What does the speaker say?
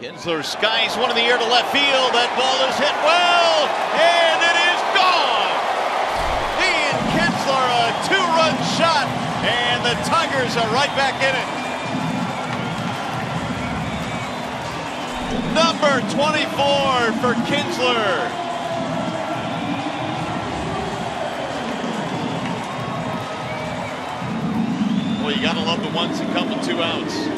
Kinsler skies one in the air to left field. That ball is hit well, and it is gone. Ian Kinsler, a two-run shot, and the Tigers are right back in it. Number 24 for Kinsler. Well, you got to love the ones that come with two outs.